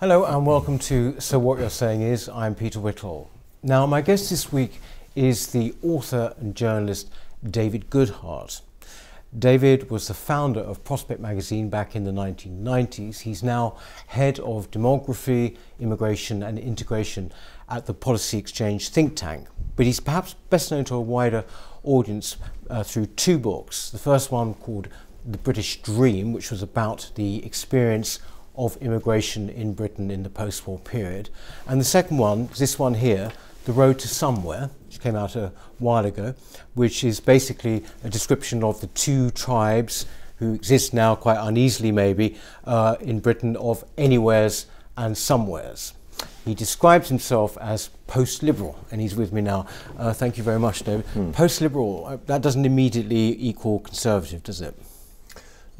Hello and welcome to So What You're Saying Is. I'm Peter Whittle. Now, my guest this week is the author and journalist David Goodhart. David was the founder of Prospect magazine back in the 1990s. He's now head of demography, immigration, and integration at the Policy Exchange think tank. But he's perhaps best known to a wider audience uh, through two books. The first one called The British Dream, which was about the experience of immigration in Britain in the post war period. And the second one, this one here, The Road to Somewhere, which came out a while ago, which is basically a description of the two tribes who exist now quite uneasily, maybe, uh, in Britain of anywheres and somewheres. He describes himself as post liberal, and he's with me now. Uh, thank you very much, David. Hmm. Post liberal, uh, that doesn't immediately equal conservative, does it?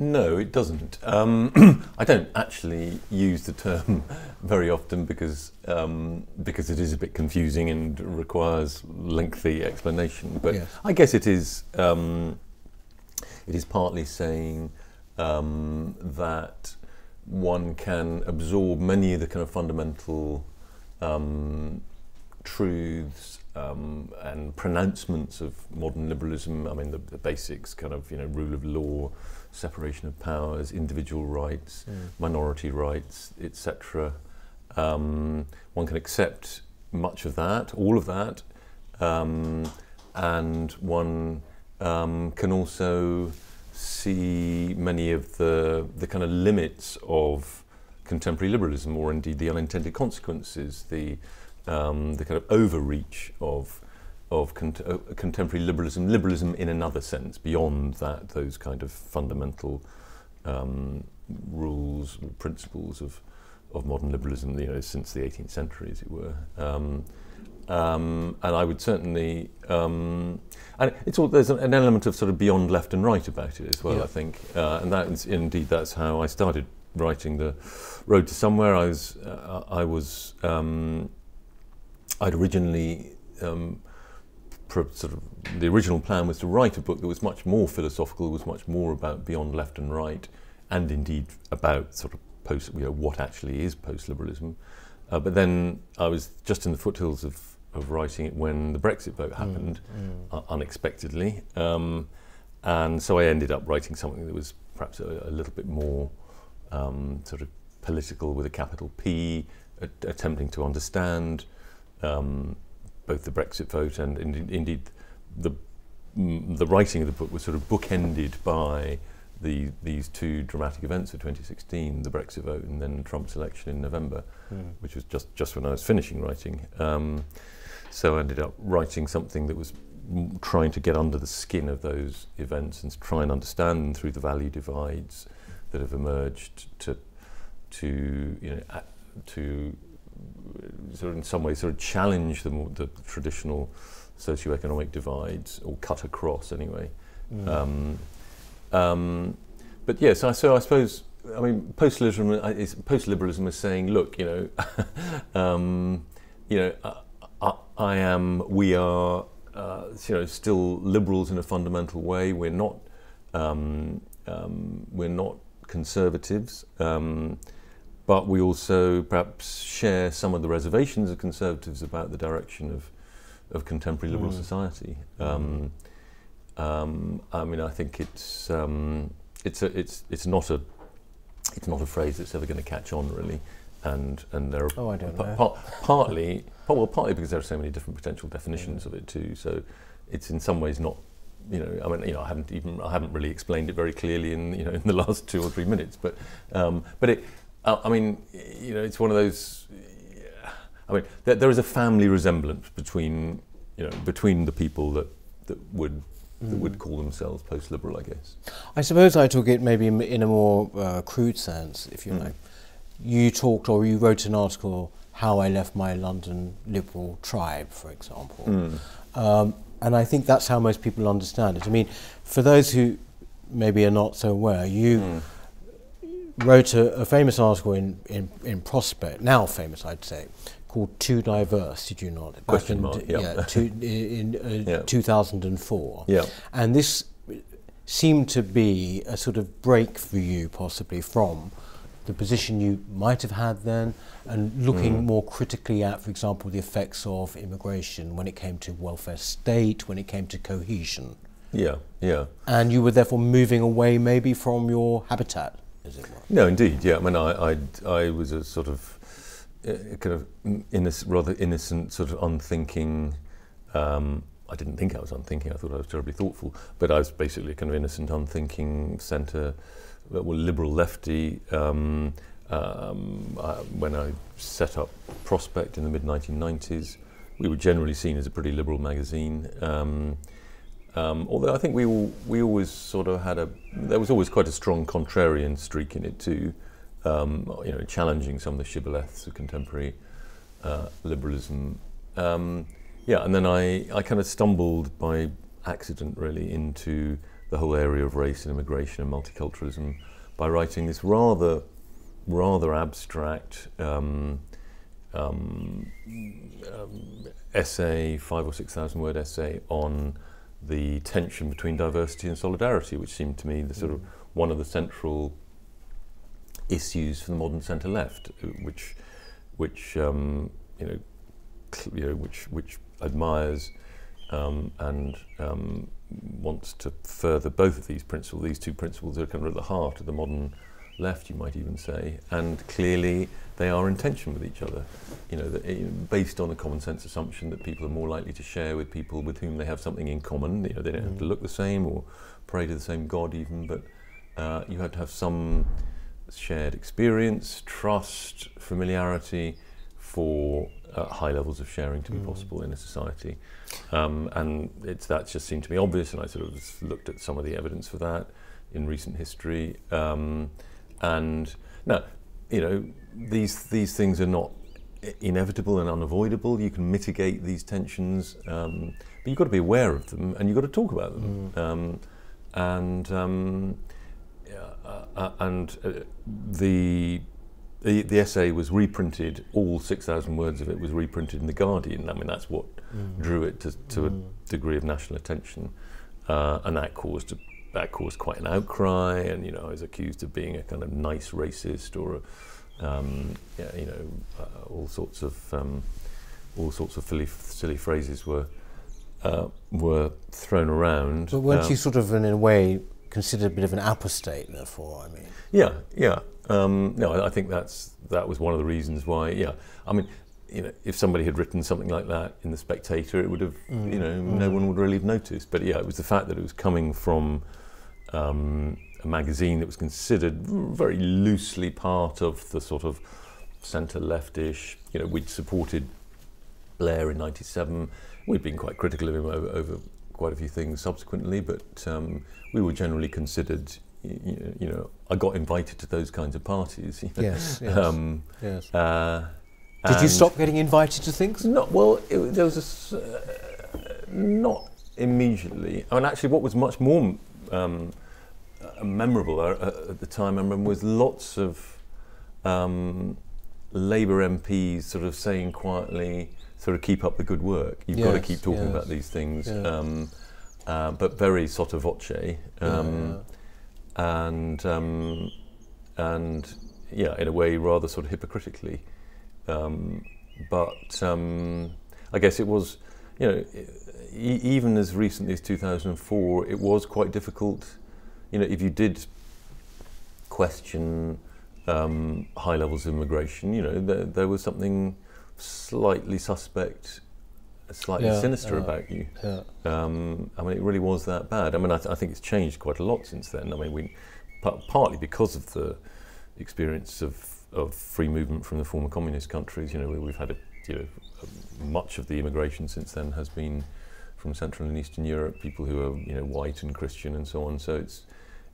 No, it doesn't. Um, I don't actually use the term very often because um, because it is a bit confusing and requires lengthy explanation. But yes. I guess it is um, it is partly saying um, that one can absorb many of the kind of fundamental um, truths um, and pronouncements of modern liberalism. I mean, the, the basics, kind of you know, rule of law separation of powers, individual rights, mm. minority rights, etc. Um, one can accept much of that, all of that, um, and one um, can also see many of the the kind of limits of contemporary liberalism, or indeed the unintended consequences, the um, the kind of overreach of of cont uh, contemporary liberalism, liberalism in another sense, beyond that, those kind of fundamental um, rules, principles of, of modern liberalism, you know, since the 18th century, as it were. Um, um, and I would certainly, um, and it's all, there's an element of sort of beyond left and right about it as well, yeah. I think. Uh, and that is, indeed, that's how I started writing the Road to Somewhere. I was, uh, I was, um, I'd originally um, sort of the original plan was to write a book that was much more philosophical, was much more about beyond left and right, and indeed about sort of post, you know, what actually is post-liberalism. Uh, but then I was just in the foothills of, of writing it when the Brexit vote mm, happened, mm, mm. Uh, unexpectedly, um, and so I ended up writing something that was perhaps a, a little bit more um, sort of political with a capital P, attempting to understand. Um, both the Brexit vote and in, indeed the the writing of the book was sort of bookended by the these two dramatic events of 2016, the Brexit vote and then Trump's election in November, mm. which was just just when I was finishing writing. Um, so I ended up writing something that was trying to get under the skin of those events and try and understand them through the value divides that have emerged to to you know to sort of in some ways sort of challenge the, more, the traditional socioeconomic divides or cut across anyway. Mm. Um, um, but yes, I, so I suppose I mean post-liberalism uh, is, post-liberalism is saying, look, you know, um, you know, I, I, I, am, we are, uh, you know, still liberals in a fundamental way. We're not, um, um, we're not conservatives. Um, but we also perhaps share some of the reservations of conservatives about the direction of, of contemporary liberal mm. society. Um, um, I mean, I think it's um, it's a, it's it's not a it's not a phrase that's ever going to catch on really, and and there are oh, I don't know. partly well partly because there are so many different potential definitions of it too. So it's in some ways not you know, I mean, you know, I haven't even I haven't really explained it very clearly in you know in the last two or three minutes, but um, but it uh, I mean, you know, it's one of those. I mean, there, there is a family resemblance between, you know, between the people that that would that would mm. call themselves post-liberal, I guess. I suppose I took it maybe in a more uh, crude sense, if you mm. like. You talked or you wrote an article, How I Left My London Liberal Tribe, for example. Mm. Um, and I think that's how most people understand it. I mean, for those who maybe are not so aware, you mm wrote a, a famous article in, in, in, Prospect, now famous, I'd say, called Too Diverse, did you not? Back Question in, mark, yeah. yeah two, in uh, yeah. 2004. Yeah. And this seemed to be a sort of break for you, possibly, from the position you might have had then and looking Mm. more critically at, for example, the effects of immigration when it came to welfare state, when it came to cohesion. Yeah, yeah. And you were therefore moving away maybe from your habitat, as it were. No, indeed. Yeah, I mean, I, I, I was a sort of uh, kind of innocent, rather innocent, sort of unthinking. Um, I didn't think I was unthinking. I thought I was terribly thoughtful, but I was basically a kind of innocent, unthinking centre, uh, well, liberal lefty. Um, um, I, when I set up Prospect in the mid 1990s, we were generally seen as a pretty liberal magazine. Um, um, although I think we all, we always sort of had a there was always quite a strong contrarian streak in it too, um, you know, challenging some of the shibboleths of contemporary uh, liberalism. Um, yeah, and then I, I kind of stumbled by accident really into the whole area of race and immigration and multiculturalism by writing this rather rather abstract um, um, um, essay, five or six thousand word essay on the tension between diversity and solidarity, which seemed to me the sort of one of the central issues for the modern centre left, uh, which which um, you know you know which which admires um, and um, wants to further both of these principles. These two principles are kind of at the heart of the modern left, you might even say, and clearly they are in tension with each other. You know, that, eh, based on a common sense assumption that people are more likely to share with people with whom they have something in common. You know, they don't have to look the same or pray to the same God, even, but uh, you have to have some shared experience, trust, familiarity for uh, high levels of sharing to be possible in a society. Um, and it's that just seemed to me obvious, and I sort of looked at some of the evidence for that in recent history. Um, and now, you know, these these things are not inevitable and unavoidable. You can mitigate these tensions, um, but you've got to be aware of them, and you've got to talk about them. Um, and um, uh, uh, and uh, the, the the essay was reprinted. All six thousand words of it was reprinted in the Guardian. I mean, that's what drew it to, to a degree of national attention, uh, and that caused a, that caused quite an outcry. And you know, I was accused of being a kind of nice racist or, a, um, yeah, you know, uh, all sorts of um, all sorts of silly, silly phrases were uh, were thrown around. But weren't Um, you sort of, in a way, considered a bit of an apostate, therefore? I mean, Yeah, yeah. Um, no, I, I think that's that was one of the reasons why. Yeah, I mean, you know, if somebody had written something like that in the Spectator, it would have, you know, no one would really have noticed. But yeah, it was the fact that it was coming from um, a magazine that was considered very loosely part of the sort of centre leftish. You know, we'd supported Blair in '97. We'd been quite critical of him over, over quite a few things subsequently, but um, we were generally considered. You, you know, I got invited to those kinds of parties. you know. Yes, yes. Um, yes. uh, Did you stop getting invited to things? Not well. It, there was a uh, not immediately. I mean, actually, what was much more um, uh, memorable uh, uh, at the time, I remember, was lots of um, Labour MPs sort of saying quietly, sort of keep up the good work. You've got to keep talking yes. about these things, Yeah. um, uh, but very sotto voce. Um, and um, and yeah, in a way, rather sort of hypocritically. Um, but um, I guess it was, you know, e- even as recently as 2004, it was quite difficult. You know, if you did question um, high levels of immigration, you know, there, there was something slightly suspect, slightly Yeah, sinister yeah. about you. Yeah. Um, I mean, it really was that bad. I mean, I, th- I think it's changed quite a lot since then. I mean, we pa- partly because of the experience of, of free movement from the former communist countries. You know, we, we've had a, you know much of the immigration since then has been from Central and Eastern Europe, people who are you know white and Christian and so on. So it's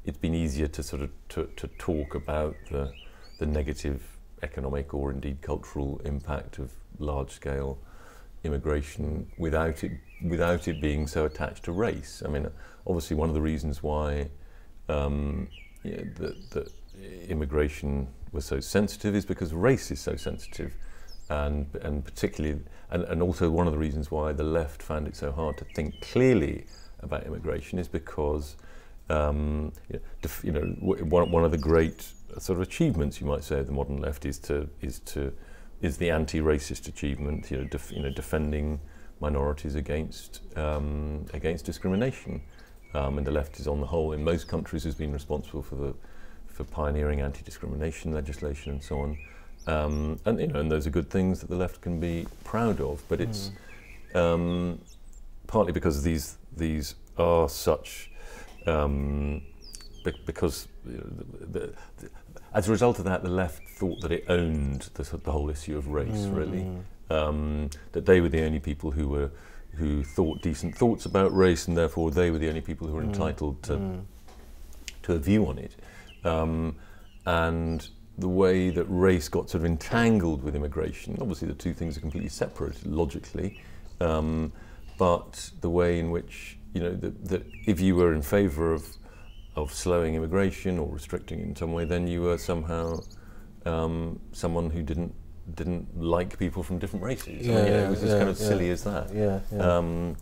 it's been easier to sort of to, to talk about the the negative economic or indeed cultural impact of large scale immigration without it without it being so attached to race. I mean, obviously, one of the reasons why um, immigration was so sensitive is because race is so sensitive, and and particularly and, and also one of the reasons why the left found it so hard to think clearly about immigration is because um, you know, one, one of the great sort of achievements you might say of the modern left is to is to is the anti-racist achievement, you know, def, you know, defending minorities against um, against discrimination. Um, and the left is, on the whole, in most countries, has been responsible for the for pioneering anti-discrimination legislation and so on. Um, and you know, and those are good things that the left can be proud of. But it's mm. partly because these these are such um, be because you know, the, the, the, as a result of that, the left thought that it owned the, the whole issue of race, mm. really. Um, that they were the only people who were who thought decent thoughts about race, and therefore they were the only people who were mm. entitled to mm. to a view on it. Um, and the way that race got sort of entangled with immigration, obviously the two things are completely separate logically, um, but the way in which you know that, if you were in favour of of slowing immigration or restricting it in some way, then you were somehow um, someone who didn't didn't like people from different races. Yeah, I mean, yeah, it was as kind of yeah. silly as that. Yeah, yeah. Um,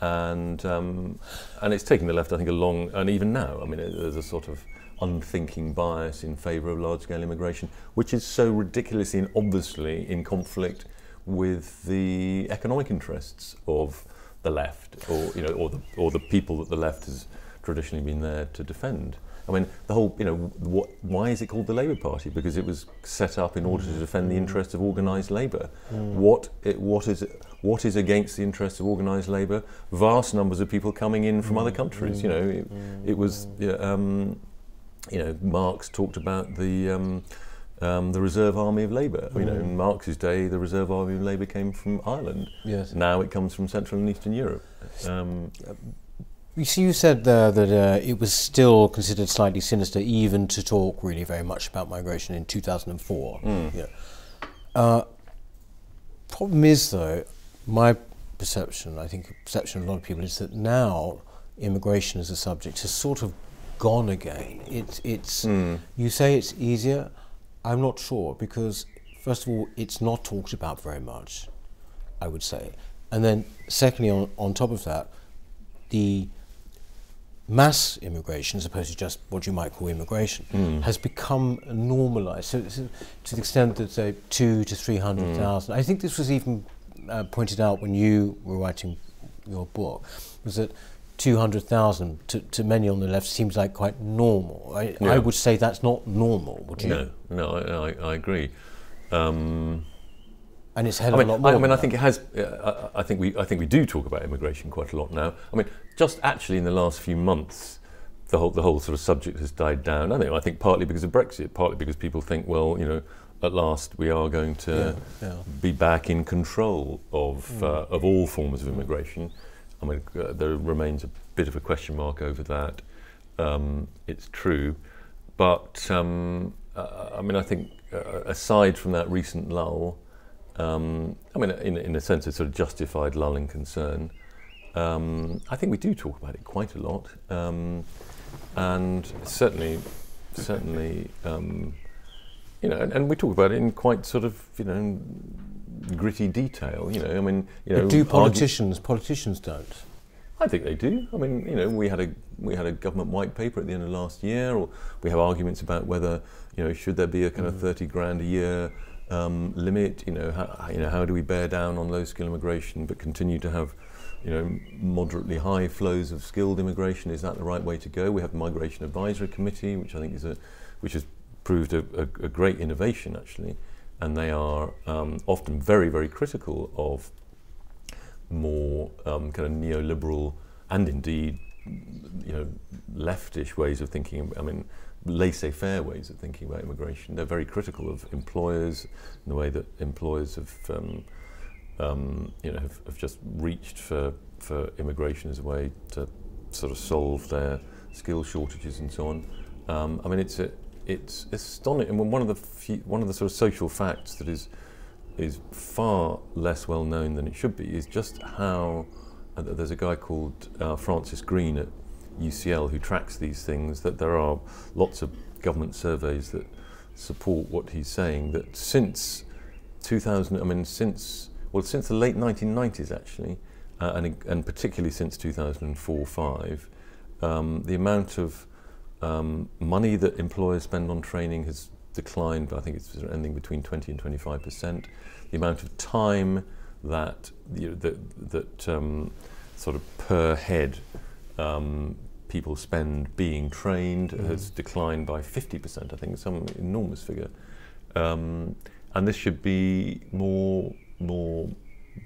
and um, and it's taken the left, I think, a long and even now. I mean, it, there's a sort of unthinking bias in favour of large-scale immigration, which is so ridiculously and obviously in conflict with the economic interests of the left, or you know, or the or the people that the left has traditionally been there to defend. I mean, the whole, you know, what, why is it called the Labour Party? Because it was set up in order to defend the interests of organised labour. Mm. What, it, what, is, what is against the interests of organised labour? Vast numbers of people coming in from Mm. other countries. You know, it, it was, yeah, um, you know, Marx talked about the um, um, the Reserve Army of Labour. You know, Mm. in Marx's day, the Reserve Army of Labour came from Ireland. Yes. Now it comes from Central and Eastern Europe. Um, You see, you said there that uh, it was still considered slightly sinister even to talk really very much about migration in 2004. Mm. Yeah. Uh, problem is, though, my perception, I think perception of a lot of people, is that now immigration as a subject has sort of gone again. It's, it's mm. you say it's easier. I'm not sure because, first of all, it's not talked about very much, I would say. And then, secondly, on, on top of that, the mass immigration, as opposed to just what you might call immigration, Mm. has become normalised. So, so to the extent that, say, two to three hundred thousand. I think this was even uh, pointed out when you were writing your book, was that two hundred thousand to, to many on the left seems like quite normal. I, Yeah. I would say that's not normal. Would you? No, no, I, I, I agree. Um, And it's hell I mean, a lot more. I, mean, I think it has. Uh, I think we, I think we do talk about immigration quite a lot now. I mean, just actually in the last few months, the whole, the whole sort of subject has died down. I think, I think partly because of Brexit, partly because people think, well, you know, at last we are going to Yeah, yeah. be back in control of Mm. uh, of all forms of immigration. I mean, there remains a bit of a question mark over that. Um, it's true, but um, uh, I mean, I think uh, aside from that recent lull, um, I mean, in, in a sense, it's sort of justified lull in concern. Um, I think we do talk about it quite a lot, um, and certainly, certainly, um, you know, and, and we talk about it in quite sort of, you know, gritty detail. You know, I mean, you know, But do politicians? Politicians don't. I think they do. I mean, you know, we had a we had a government white paper at the end of last year, or we have arguments about whether you know should there be a kind of thirty grand a year um, limit. You know, how, you know, how do we bear down on low skill immigration but continue to have you know moderately high flows of skilled immigration? Is that the right way to go? We have the Migration Advisory Committee, which I think is a which has proved a, a, a great innovation actually, and they are um, often very very critical of more um, kind of neoliberal and indeed you know leftish ways of thinking. I mean, laissez-faire ways of thinking about immigration. They're very critical of employers and the way that employers have um, um, you know have, have just reached for for immigration as a way to sort of solve their skill shortages and so on. Um, I mean, it's a, it's astonishing. One of the few, one of the sort of social facts that is is far less well known than it should be is just how uh, there's a guy called uh, Francis Green at UCL who tracks these things that there are lots of government surveys that support what he's saying that since 2000 I mean since well since the late 1990s actually uh, and and particularly since 2004 5 um, the amount of um, money that employers spend on training has declined, but I think it's anything between 20 and 25 percent. The amount of time that you know, that, that um, sort of per head um, people spend being trained mm. has declined by 50 percent. I think some enormous figure, um, and this should be more more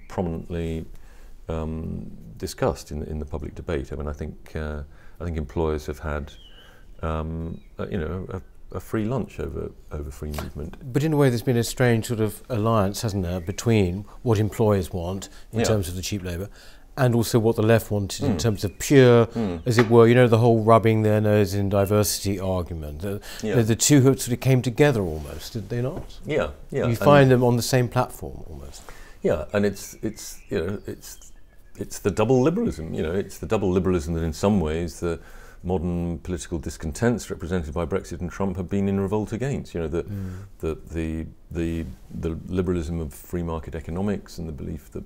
prominently um, discussed in the, in the public debate. I mean, I think uh, I think employers have had um, uh, you know a, a, free lunch over over free movement. But in a way, there's been a strange sort of alliance, hasn't there, between what employers want in yeah. terms of the cheap labour. And also what the left wanted mm. in hmm. terms of pure, mm. as it were, you know, the whole rubbing their nose in diversity argument. The, yeah. the, the two sort of came together almost, did they not? Yeah, yeah. You find them on the same platform almost. Yeah, and it's it's you know it's it's the double liberalism. You know, it's the double liberalism that in some ways the modern political discontents represented by Brexit and Trump have been in revolt against. You know, the, mm. the, the, the, the liberalism of free market economics and the belief that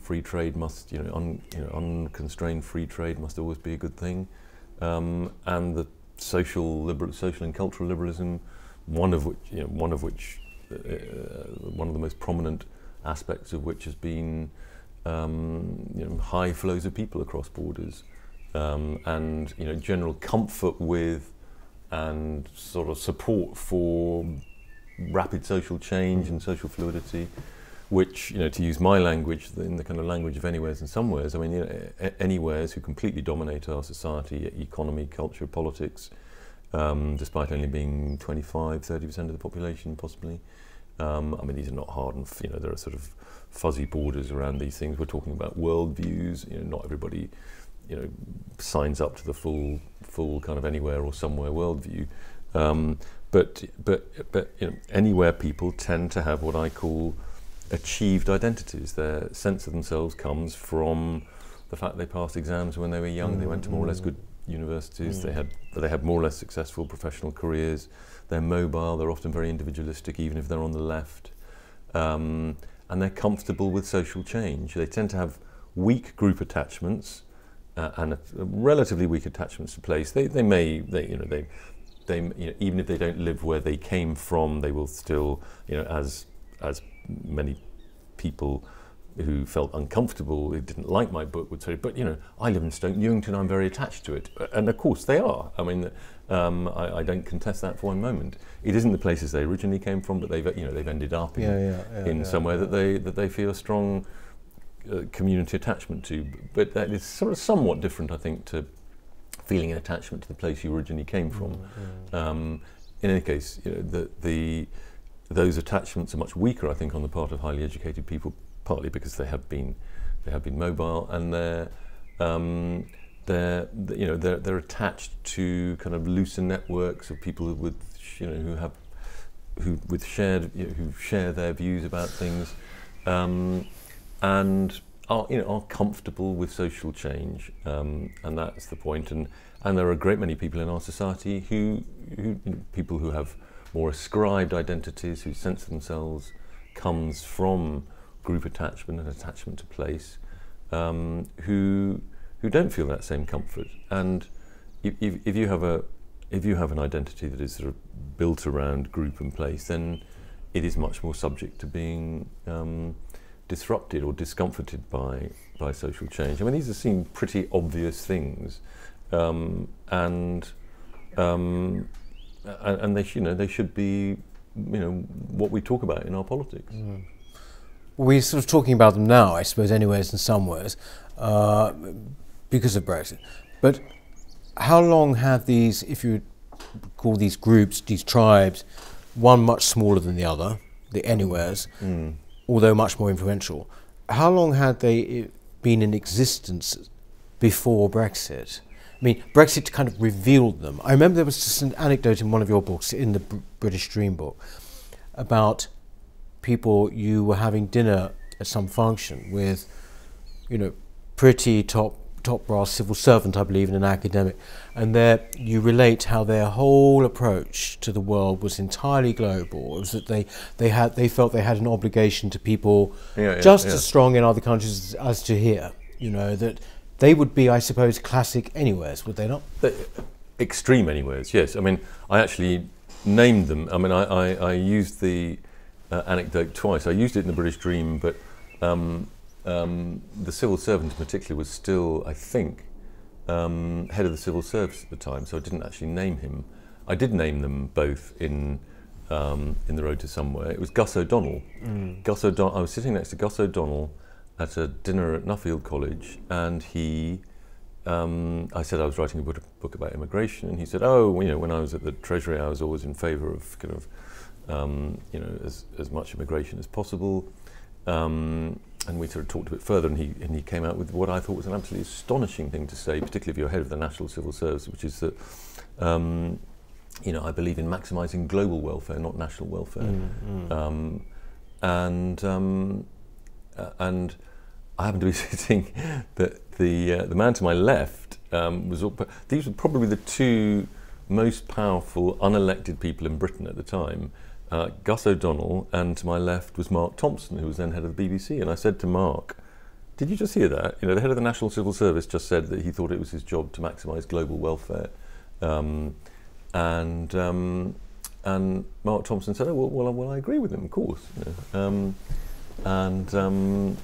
free trade must, you know, un, you know unconstrained free trade must always be a good thing, um, and the social liberal, social and cultural liberalism, one of which, you know, one of which, uh, one of the most prominent aspects of which has been um, you know, high flows of people across borders, um, and you know, general comfort with and sort of support for rapid social change and social fluidity, which, you know, to use my language, in the kind of language of anywheres and somewheres, I mean, you know, anywheres who completely dominate our society, economy, culture, politics, um, despite only being 25, 30% of the population, possibly. Um, I mean, these are not hard and, you know, there are sort of fuzzy borders around these things. We're talking about worldviews. You know, not everybody, you know, signs up to the full, full kind of anywhere or somewhere worldview. Um, but but but you know, anywhere people tend to have what I call achieved identities. Their sense of themselves comes from the fact they passed exams when they were young. Mm, they went to more mm. or less mm. good universities. Mm. They had they had more or less successful professional careers. They're mobile. They're often very individualistic, even if they're on the left. Um, and they're comfortable with social change. They tend to have weak group attachments uh, and a, a relatively weak attachments to place. They, they may, they, you know, they, they, you know, even if they don't live where they came from, they will still, you know, as, as many people who felt uncomfortable, who didn't like my book, would say, but you know, I live in Stoke Newington, I'm very attached to it. And of course they are. I mean, um, I, I, don't contest that for one moment. It isn't the places they originally came from, but they've, you know, they've ended up in, yeah, yeah, yeah, in somewhere that they, that they feel a strong uh, community attachment to. But that is sort of somewhat different, I think, to feeling an attachment to the place you originally came from. Mm, mm. Um, in any case, you know, the, the, those attachments are much weaker, I think, on the part of highly educated people partly because they have been they have been mobile and they're um, they're you know they're they're attached to kind of looser networks of people with you know who have who with shared you know, who share their views about things um, and are you know are comfortable with social change um, and that's the point. and and there are a great many people in our society who, who people who have more ascribed identities whose sense of themselves comes from group attachment and attachment to place um, who who don't feel that same comfort. And if, if, you have a if you have an identity that is sort of built around group and place, then it is much more subject to being um, disrupted or discomforted by by social change. I mean, these are seem pretty obvious things, um, and um, and they you know they should be you know what we talk about in our politics. Mm we're sort of talking about them now, I suppose, anyways, in some ways, uh, because of Brexit. But how long have these, if you call these groups, these tribes, one much smaller than the other, the Anywheres, mm. Although much more influential, how long had they eh, been in existence before Brexit? I mean, Brexit kind of revealed them. I remember there was just an anecdote in one of your books, in the British Dream book, about people you were having dinner at some function with, you know, pretty top top brass civil servant, I believe, and an academic, and there you relate how their whole approach to the world was entirely global. It was that they they had they felt they had an obligation to people yeah, just yeah. as strong in other countries as, to here. You know that they would be, I suppose, classic anywheres, would they not? The, extreme anywheres, yes. I mean, I actually named them. I mean, I, I, I used the uh, anecdote twice. I used it in the British Dream, but um, um, the civil servant in particular was still, I think, um, head of the civil service at the time, so I didn't actually name him. I did name them both in um, in the road to somewhere. It was Gus O'Donnell. Mm. Gus O'Donnell. I was sitting next to Gus O'Donnell at a dinner at Nuffield College, and he. Um, I said I was writing a book, book, about immigration, and he said, "Oh, you know, when I was at the Treasury, I was always in favour of kind of, um, you know, as, as much immigration as possible." Um, and we sort of talked a bit further, and he and he came out with what I thought was an absolutely astonishing thing to say, particularly if you're head of the National Civil Service, which is that um, you know, I believe in maximising global welfare, not national welfare. Mm, mm. Um, and um, uh, and I happen to be sitting that the uh, the man to my left um, was these were probably the two most powerful unelected people in Britain at the time. Uh, Gus O'Donnell, and to my left was Mark Thompson, who was then head of the BBC. And I said to Mark, "Did you just hear that? You know, the head of the National Civil Service just said that he thought it was his job to maximise global welfare." Um, and um, and Mark Thompson said, "Oh well, well, well, I agree with him, of course." You know. um, and um,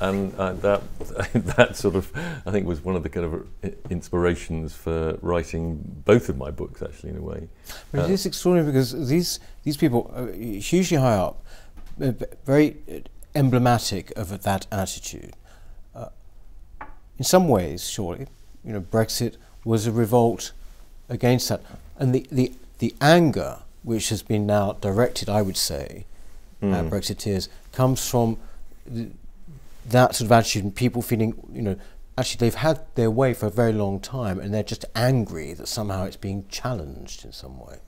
and uh, that that sort of I think was one of the kind of inspirations for writing both of my books, actually, in a way. But uh, it is extraordinary because these these people are hugely high up, uh, very emblematic of that attitude. Uh, in some ways, surely, you know, Brexit was a revolt against that and the, the, the anger which has been now directed, I would say, mm. at Brexiteers comes from th- that sort of attitude and people feeling, you know, actually they've had their way for a very long time and they're just angry that somehow it's being challenged in some way.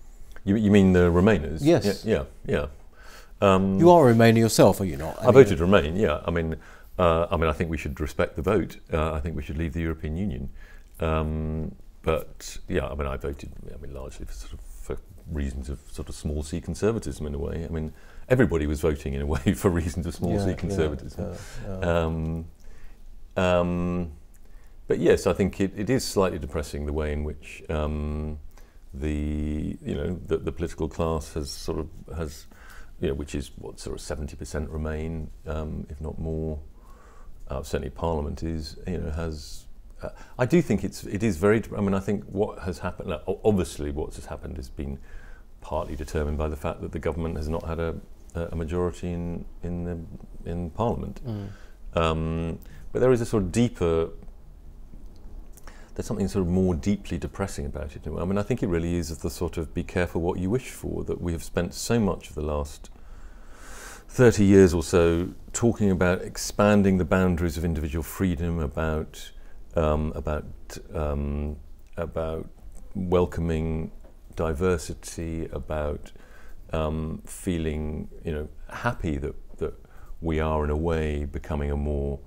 You, you mean the Remainers? Yes. Yeah, yeah. yeah. Um, you are a Remainer yourself, are you not? I, I voted Remain, yeah. I mean, uh, I mean, I think we should respect the vote. Uh, I think we should leave the European Union. Um, but yeah, I mean, I voted. I mean, largely for sort of for reasons of sort of small c conservatism in a way. I mean, everybody was voting in a way for reasons of small yeah, c conservatism. Yeah, yeah, um, um, but yes, I think it, it is slightly depressing the way in which um, the you know the, the, political class has sort of has you know which is what sort of seventy percent remain, um, if not more. Uh, certainly, Parliament is you know has uh, I do think it's it is very. I mean, I think what has happened. Like, obviously, what has happened has been partly determined by the fact that the government has not had a, a majority in in the, in Parliament. Mm. Um, but there is a sort of deeper. There's something sort of more deeply depressing about it. I mean, I think it really is the sort of be careful what you wish for that we have spent so much of the last 30 years or so talking about expanding the boundaries of individual freedom, about um, about um, about welcoming diversity, about um, feeling you know happy that that we are in a way becoming a more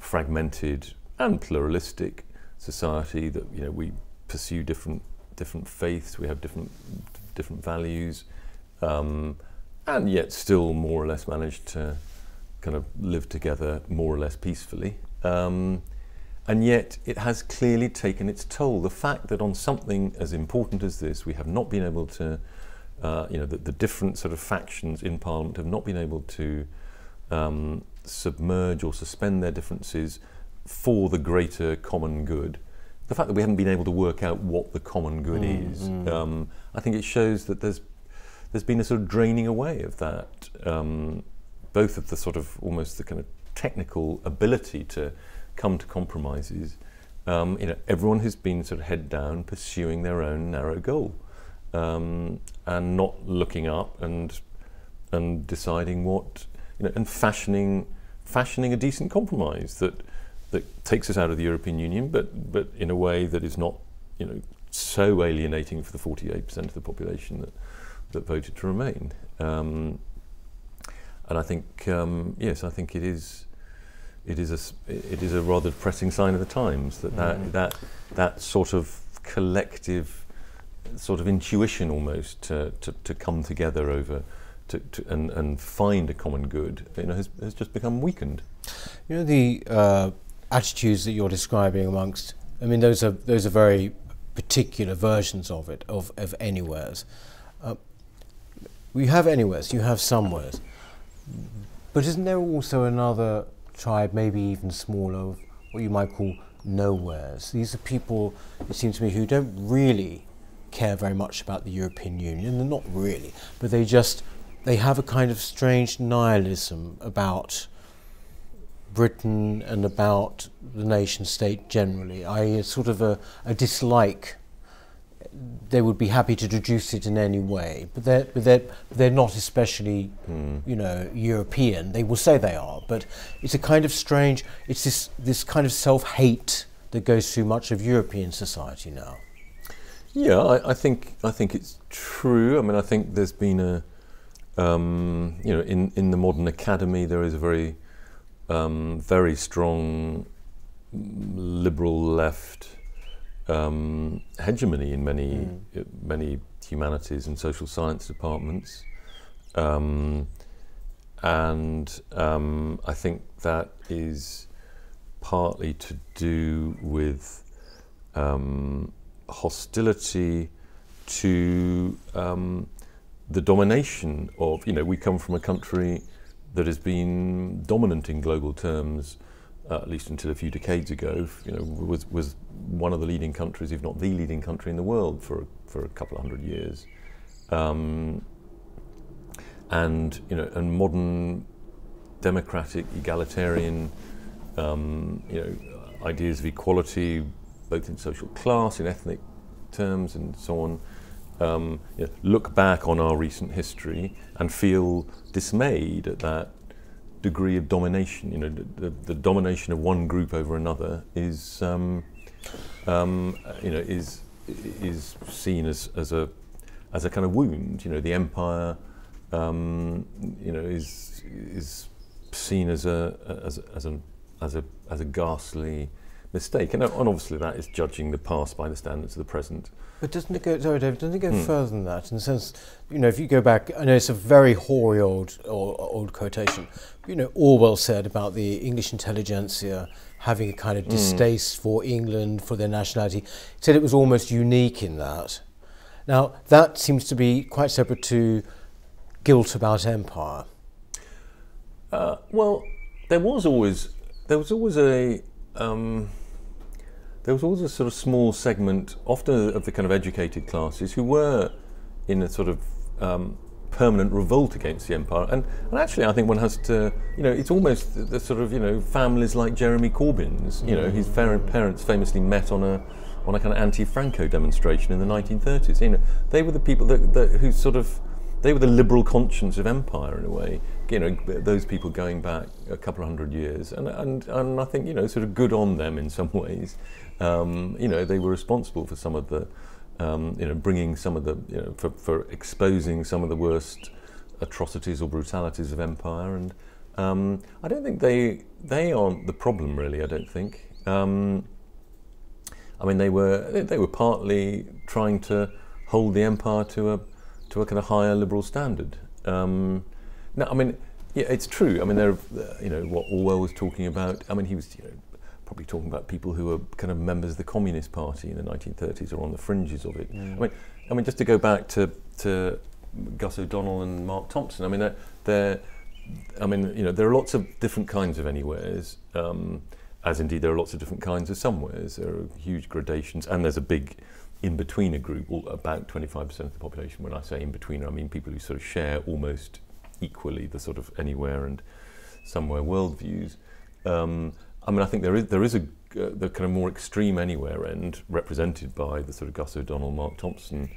fragmented and pluralistic society. That you know we pursue different different faiths, we have different different values, um, and yet still more or less manage to kind of live together more or less peacefully. Um, and yet it has clearly taken its toll. The fact that on something as important as this, we have not been able to, uh, you know, the, the, different sort of factions in Parliament have not been able to um, submerge or suspend their differences for the greater common good. The fact that we haven't been able to work out what the common good mm, is, mm. Um, I think it shows that there's there's been a sort of draining away of that, um, both of the sort of almost the kind of technical ability to come to compromises. Um, you know, everyone has been sort of head down, pursuing their own narrow goal, um, and not looking up and and deciding what you know, and fashioning fashioning a decent compromise that that takes us out of the European Union, but but in a way that is not you know so alienating for the 48% of the population that that voted to remain. Um, and I think um, yes, I think it is it is a it is a rather depressing sign of the times that that, mm. that that sort of collective sort of intuition almost to, to, to come together over to, to, and, and find a common good you know has, has just become weakened you know the uh, attitudes that you're describing amongst, I mean, those are those are very particular versions of it of of anywheres. Uh, you have anywheres, you have somewheres, but isn't there also another tribe, maybe even smaller, what you might call nowheres? These are people, it seems to me, who don't really care very much about the European Union. They're not really, but they just they have a kind of strange nihilism about Britain and about the nation state generally. I sort of a, a dislike. They would be happy to reduce it in any way, but they're but they're, they're not especially, mm. you know, European. They will say they are, but it's a kind of strange. It's this this kind of self hate that goes through much of European society now. Yeah, I, I, think I think it's true. I mean, I think there's been a, um, you know, in in the modern academy there is a very, um, very strong liberal left um, hegemony in many mm. many humanities and social science departments, um, and um, I think that is partly to do with. Um, hostility to um, the domination of, you know, we come from a country that has been dominant in global terms, uh, at least until a few decades ago, you know, was, was one of the leading countries, if not the leading country in the world for, for a couple of hundred years. Um, and, you know, and modern democratic, egalitarian, um, you know, ideas of equality, both in social class, in ethnic terms, and so on, um, you know, look back on our recent history and feel dismayed at that degree of domination. You know, the, the domination of one group over another is, um, um, you know, is is seen as, as a as a kind of wound. You know, the empire, um, you know, is is seen as a as, as a as a as a ghastly mistake. And, and obviously that is judging the past by the standards of the present. But doesn't it go, sorry David, doesn't it go mm. further than that? In the sense, you know, if you go back, I know it's a very hoary old, old, old quotation, you know, Orwell said about the English intelligentsia having a kind of mm. distaste for England, for their nationality. He said it was almost unique in that. Now, that seems to be quite separate to guilt about empire. Uh, well, there was always there was always a um, there was always a sort of small segment, often of the kind of educated classes, who were in a sort of um, permanent revolt against the empire. And, and actually, I think one has to, you know, it's almost the, the sort of, you know, families like Jeremy Corbyn's. You know, his parents famously met on a on a kind of anti-Franco demonstration in the 1930s. You know, they were the people that, that who sort of they were the liberal conscience of empire in a way. You know, those people going back a couple of hundred years, and and and I think you know, sort of good on them in some ways. Um, you know, they were responsible for some of the, um, you know, bringing some of the, you know, for, for exposing some of the worst atrocities or brutalities of empire, and um, I don't think they they aren't the problem really. I don't think. Um, I mean, they were they were partly trying to hold the empire to a to a kind of higher liberal standard. Um, now, I mean, yeah, it's true. I mean, there, you know, what Orwell was talking about. I mean, he was, you know, probably talking about people who were kind of members of the Communist Party in the 1930s or on the fringes of it. Mm. I mean, I mean, just to go back to to Gus O'Donnell and Mark Thompson. I mean, they're, they're I mean, you know, there are lots of different kinds of anywheres. Um, as indeed there are lots of different kinds of somewheres. There are huge gradations, and there's a big in between a group, about 25% of the population. When I say in between, I mean people who sort of share almost equally the sort of anywhere and somewhere worldviews. Um, I mean, I think there is there is a uh, the kind of more extreme anywhere end represented by the sort of Gus O'Donnell, Mark Thompson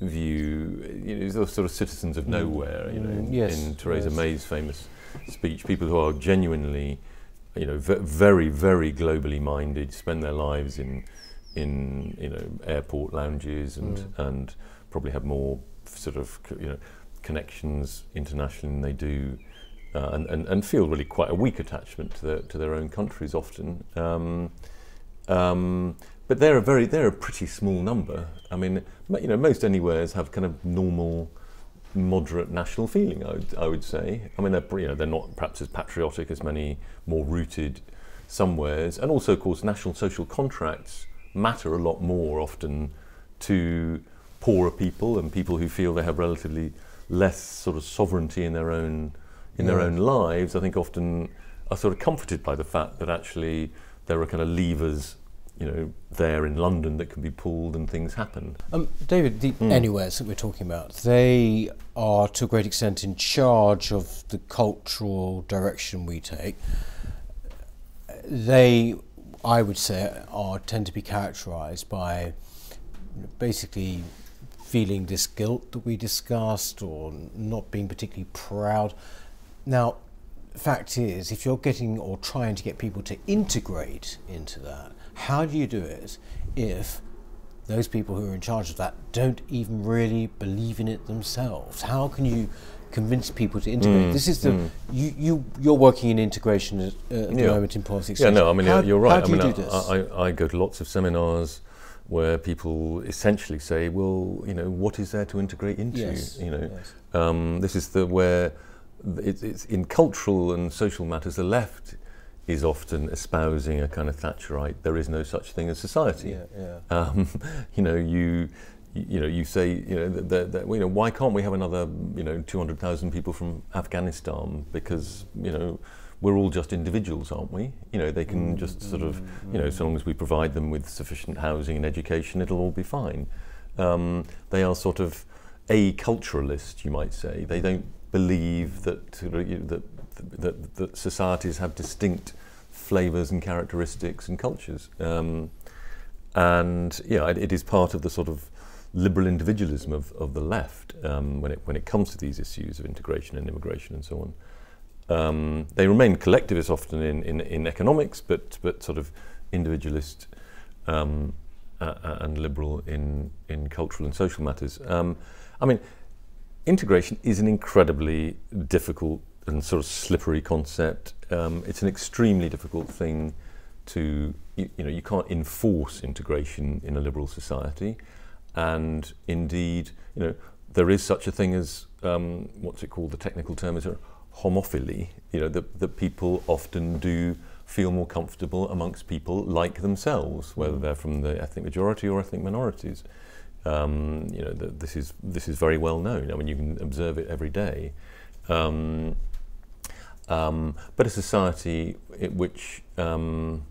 view, you know, those sort of citizens of mm. nowhere, you know, in, mm, yes, in Theresa yes. May's famous speech, people who are genuinely, you know, very, very globally minded, spend their lives in, in you know, airport lounges and, mm. and probably have more sort of, you know, connections internationally than they do uh, and, and, and feel really quite a weak attachment to their to their own countries often. Um, um, but they're a very they're a pretty small number. I mean you know most anywheres have kind of normal moderate national feeling I would, I would say. I mean they're you know they're not perhaps as patriotic as many more rooted somewheres, and also, of course, national social contracts matter a lot more often to poorer people and people who feel they have relatively less sort of sovereignty in their own in their own lives. I think often are sort of comforted by the fact that actually there are kind of levers you know, there in London that can be pulled and things happen. Um, David, the mm. anywheres that we're talking about, they are to a great extent in charge of the cultural direction we take. They, I would say, are tend to be characterised by basically feeling this guilt that we discussed or not being particularly proud. Now, fact is, if you're getting or trying to get people to integrate into that, how do you do it if those people who are in charge of that don't even really believe in it themselves? How can you convince people to integrate? Mm, this is the mm. you you you're working in integration at, uh, at yeah. the moment in politics. Yeah, no, I mean how, you're right. I mean, I, I, I, go to lots of seminars where people essentially say, well, you know, what is there to integrate into? Yes, you know, yes. um, this is the where it's, it's in cultural and social matters the left is often espousing a kind of Thatcherite. There is no such thing as society. Yeah, yeah. Um, you know, you you know, you say, you know, that, that, you know, why can't we have another, you know, 200,000 people from Afghanistan? Because, you know, we're all just individuals, aren't we? You know, they can mm, just sort of, you know, so long as we provide them with sufficient housing and education, it'll all be fine. Um, they are sort of a culturalist, you might say. They don't believe that, that, that, that societies have distinct flavours and characteristics and cultures. Um, and yeah, it, it is part of the sort of liberal individualism of, of the left um, when, it, when it comes to these issues of integration and immigration and so on. Um, they remain collectivist often in, in, in, economics, but, but sort of individualist um, uh, and liberal in, in cultural and social matters. Um, I mean, integration is an incredibly difficult and sort of slippery concept. Um, it's an extremely difficult thing to, you, you, know, you can't enforce integration in a liberal society. And indeed, you know, there is such a thing as, um, what's it called, the technical term is homophily, you know, that, that people often do feel more comfortable amongst people like themselves, whether mm. they're from the ethnic majority or ethnic minorities. Um, you know, the, this is this is very well known. I mean, you can observe it every day. Um, um, but a society which um,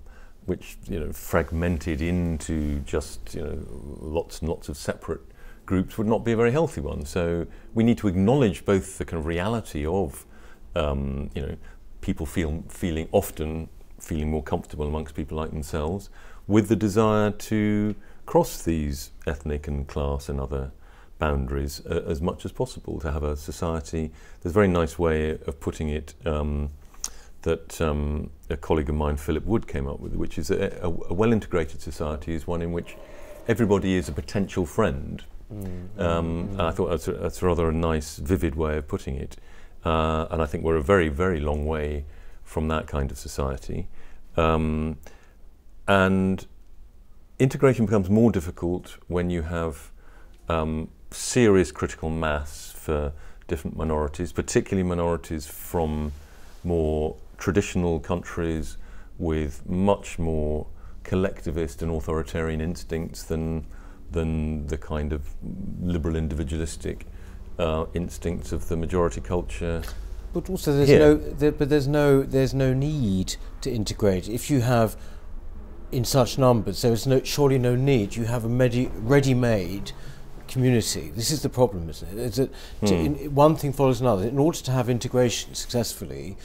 which you know fragmented into just you know lots and lots of separate groups would not be a very healthy one. So we need to acknowledge both the kind of reality of um, you know people feel feeling often feeling more comfortable amongst people like themselves, with the desire to cross these ethnic and class and other boundaries uh, as much as possible to have a society. There's a very nice way of putting it um, that um, a colleague of mine, Philip Wood, came up with, which is a, a, a well integrated society is one in which everybody is a potential friend. Mm, um, mm, I thought that's, a, that's rather a nice, vivid way of putting it. Uh, and I think we're a very, very long way from that kind of society. Um, and integration becomes more difficult when you have um, serious critical mass for different minorities, particularly minorities from more traditional countries with much more collectivist and authoritarian instincts than than the kind of liberal individualistic uh, instincts of the majority culture. But also, there's here. no, there, but there's no, there's no need to integrate if you have in such numbers. There is no, surely no need. You have a ready-made community. This is the problem, isn't it? Is that mm. in, one thing follows another. In order to have integration successfully,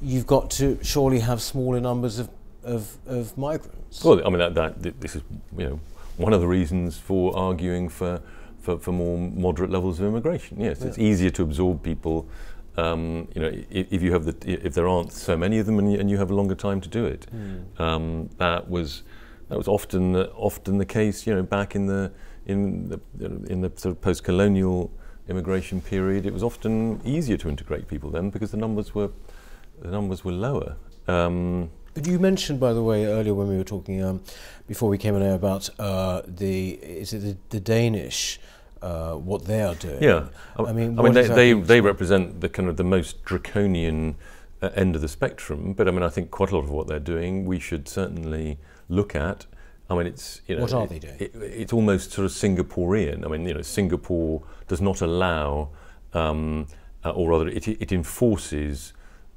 you've got to surely have smaller numbers of, of, of migrants. Well, I mean, that, that, this is you know one of the reasons for arguing for, for, for more moderate levels of immigration. Yes, yeah. it's easier to absorb people. Um, you know, if, if, you have the, if there aren't so many of them, and you, and you have a longer time to do it, mm. um, that was that was often often the case. You know, back in the in the, in the sort of post-colonial immigration period, it was often easier to integrate people then because the numbers were the numbers were lower. Um, but you mentioned, by the way, earlier when we were talking um, before we came on air about uh, the is it the, the Danish. Uh, what they are doing. Yeah, I mean, I mean, they they, they, represent the kind of the most draconian uh, end of the spectrum. But I mean, I think quite a lot of what they're doing, we should certainly look at. I mean, it's you know, what are it, they doing? It, it's almost sort of Singaporean. I mean, you know, Singapore does not allow, um, uh, or rather, it, it enforces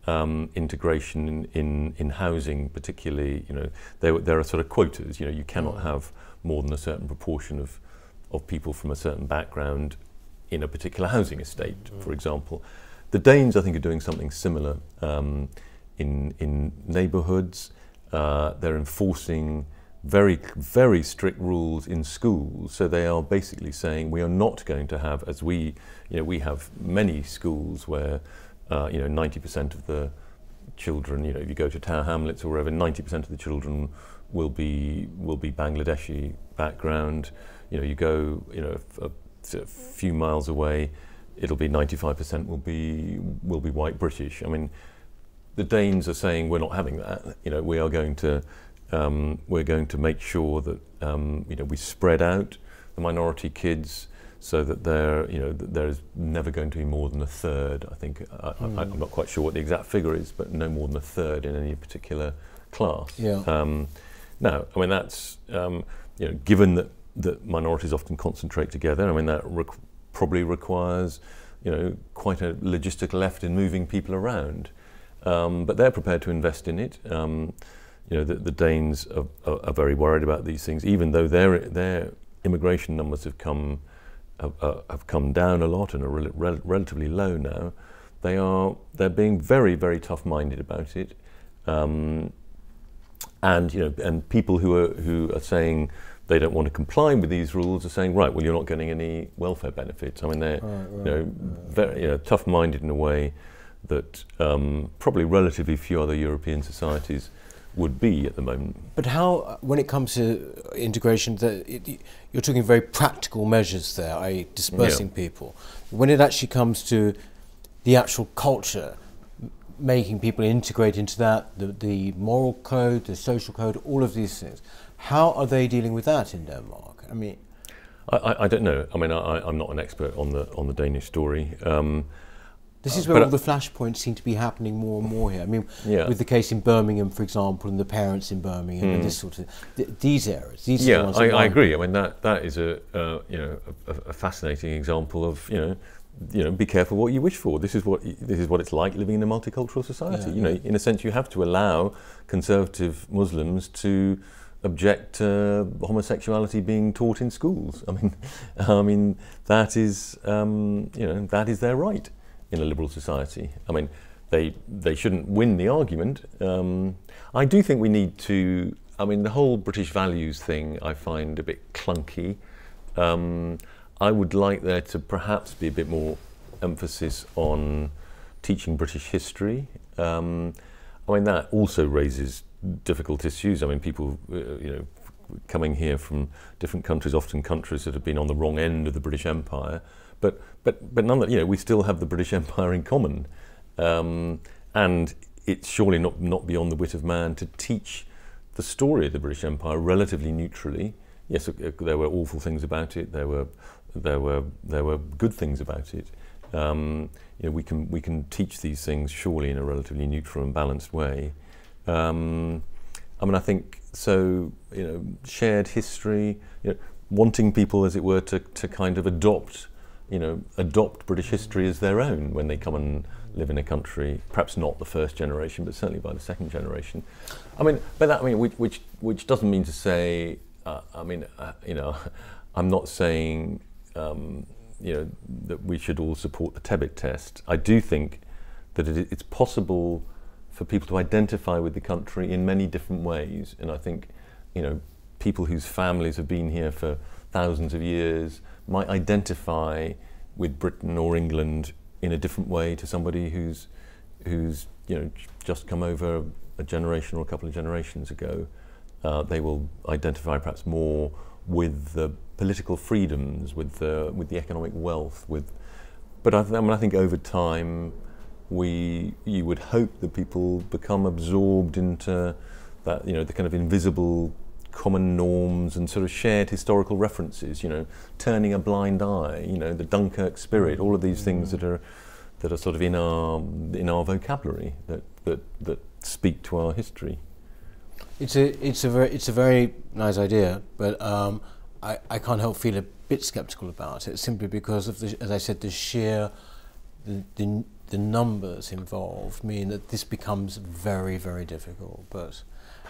um, integration in, in, in housing, particularly. You know, there there are sort of quotas. You know, you cannot mm. have more than a certain proportion of of people from a certain background in a particular housing estate, mm. for example. The Danes, I think, are doing something similar um, in in neighbourhoods. Uh, they're enforcing very very strict rules in schools. So they are basically saying we are not going to have, as we you know we have many schools where uh, you know 90% of the children, you know, if you go to Tower Hamlets or wherever, 90% of the children will be will be Bangladeshi background. You know, you go, you know, a, a few miles away, it'll be 95% will be will be white British. I mean, the Danes are saying we're not having that. You know, we are going to um, we're going to make sure that um, you know we spread out the minority kids so that there you know that there is never going to be more than a third. I think I, mm. I, I'm not quite sure what the exact figure is, but no more than a third in any particular class. Yeah. Um, now, I mean that's um, you know given that that minorities often concentrate together. I mean that rec- probably requires you know quite a logistical effort in moving people around, um, but they're prepared to invest in it. Um, you know the, the Danes are, are, are, very worried about these things, even though their their immigration numbers have come have, uh, have come down a lot and are rel- rel- relatively low now. They are they're being very very tough minded about it, um, and you know and people who are who are saying they don't want to comply with these rules are saying, right, well, you're not getting any welfare benefits. I mean, they're right, right, you know, very you know, tough-minded in a way that um, probably relatively few other European societies would be at the moment. But how, when it comes to integration, the, it, you're talking very practical measures there, i.e. dispersing yeah. people. When it actually comes to the actual culture, making people integrate into that, the, the moral code, the social code, all of these things, how are they dealing with that in Denmark? I mean, I, I don't know. I mean, I, am not an expert on the on the Danish story. Um, this is where all the flashpoints seem to be happening more and more here. I mean, yeah. with the case in Birmingham, for example, and the parents in Birmingham, mm. and hmm. this sort of th these areas. These yeah, I, I, agree. I mean, that that is a uh, you know a, a, fascinating example of you know you know be careful what you wish for. This is what this is what it's like living in a multicultural society. Yeah, you know, in a sense, you have to allow conservative Muslims to object to homosexuality being taught in schools. I mean, I mean that is um, you know that is their right in a liberal society. I mean, they they shouldn't win the argument. Um, I do think we need to. I mean, the whole British values thing I find a bit clunky. Um, I would like there to perhaps be a bit more emphasis on teaching British history. Um, I mean, that also raises difficult issues. I mean, people, uh, you know, coming here from different countries, often countries that have been on the wrong end of the British Empire, but but but none that you know we still have the British Empire in common, um, and it's surely not not beyond the wit of man to teach the story of the British Empire relatively neutrally. Yes, uh, there were awful things about it. There were there were there were good things about it. Um, you know, we can we can teach these things surely in a relatively neutral and balanced way. Um, I mean, I think so. You know, shared history, you know, wanting people, as it were, to to kind of adopt you know, adopt British history as their own when they come and live in a country. Perhaps not the first generation, but certainly by the second generation. I mean, but that I mean, which which, which doesn't mean to say. Uh, I mean, uh, you know, I'm not saying um, you know that we should all support the Tebbit test. I do think that it, it's possible for people to identify with the country in many different ways, and I think you know people whose families have been here for thousands of years might identify with Britain or England in a different way to somebody who's who's you know just come over a generation or a couple of generations ago. Uh, they will identify perhaps more with the political freedoms, with the with the economic wealth, with. But I, th- I, mean, I think over time, we you would hope that people become absorbed into that you know the kind of invisible common norms and sort of shared historical references, you know, turning a blind eye, you know, the Dunkirk spirit, all of these things that are that are sort of in our in our vocabulary that that that speak to our history. It's a it's a very it's a very nice idea, but um, I I can't help feel a bit sceptical about it simply because of the as I said the sheer the, the the numbers involved mean that this becomes very very difficult. But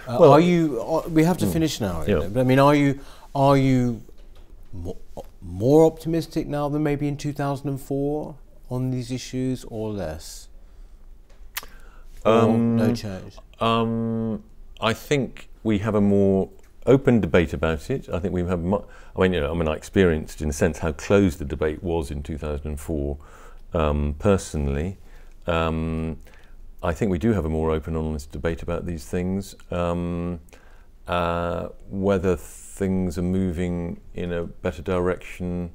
uh, Well, are you? Are, we have to finish now. yeah. But I mean, are you are you more, more optimistic now than maybe in 2004 on these issues, or less? Or no Um, change. Um, I think we have a more open debate about it. I think we have. Mu- I mean, you know, I mean, I experienced, in a sense, how closed the debate was in 2004. Um, personally, um, I think we do have a more open, honest debate about these things. Um, uh, whether things are moving in a better direction.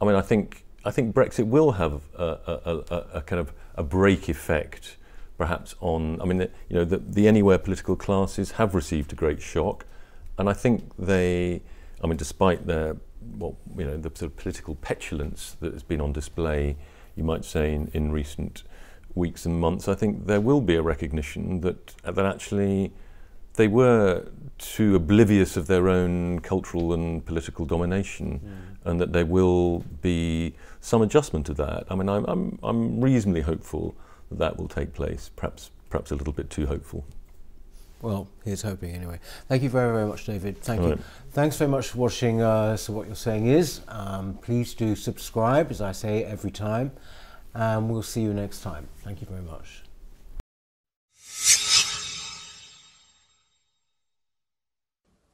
I mean, I think I think Brexit will have a, a, a, a kind of a break effect, perhaps on. I mean, the, you know, the, the anywhere political classes have received a great shock, and I think they. I mean, despite their, well, you know, the sort of political petulance that has been on display, you might say in, in recent weeks and months, I think there will be a recognition that that actually they were too oblivious of their own cultural and political domination, hmm. and that there will be some adjustment to that. I mean, I'm, I'm, I'm reasonably hopeful that that will take place, perhaps, perhaps a little bit too hopeful. Well, here's hoping anyway. Thank you very, very much, David. Thank All you. right. Thanks very much for watching. Uh, so, what you're saying is, um, please do subscribe, as I say every time, and we'll see you next time. Thank you very much.